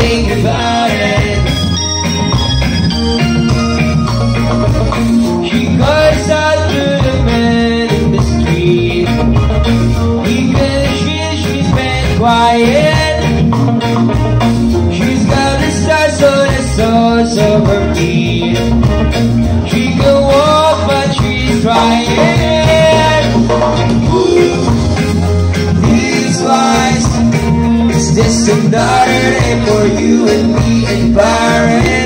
think about it. He goes out to the man in the street. Even she, she's been quiet. She's got a stars on the soles of her feet This ain't not an for you and me and Byron.